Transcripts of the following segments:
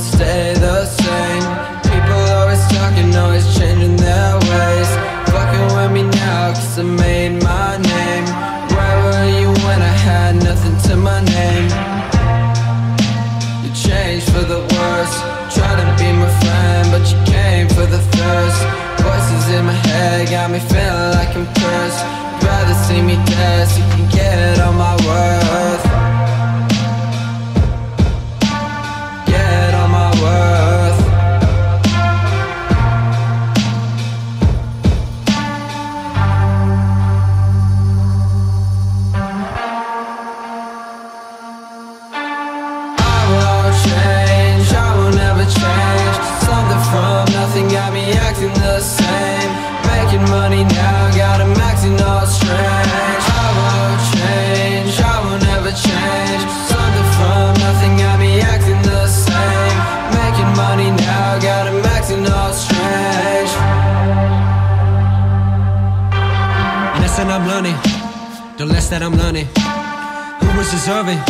stay the same. People always talking, always changing their ways. Fucking with me now, cause I made my name. Where were you when I had nothing to my name? You changed for the worse Trying to be my friend, but you came for the thirst. Voices in my head got me feeling like I'm cursed. You'd rather see me dead so you can get Making money now, got 'em acting all strange I won't change, I will never change. Something from nothing got me acting the same. Making money now, got 'em acting all strange Lesson I'm learning, the less that I'm learning. Who was deserving?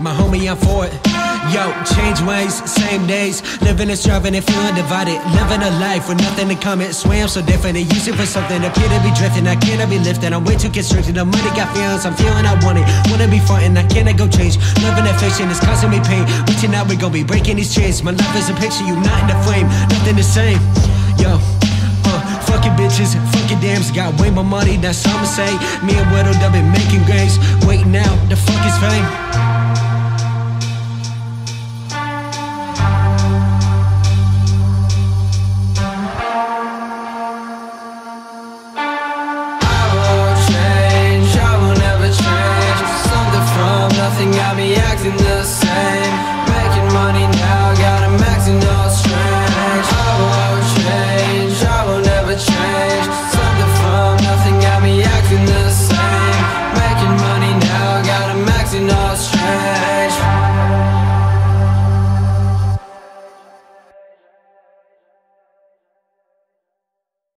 My homie, I'm for it. Yo, change ways, same days. Living and striving and feeling divided. Living a life with nothing in common. Swear I'm so different and use it for something. Appear to be drifting, I cannot be lifted. I'm way too constricted. The money got feelings, I'm feeling I want it. Wanna be frontin', I cannot go change. Living that fiction is causing me pain. Reaching out, we gon' be breaking these chains. My life is a picture, you not in the frame. Nothing the same. Yo. Uh, fucking bitches, fucking dams, got way more money than some say. Me and Wildo done been making graves. Wait now, the fuck is fame?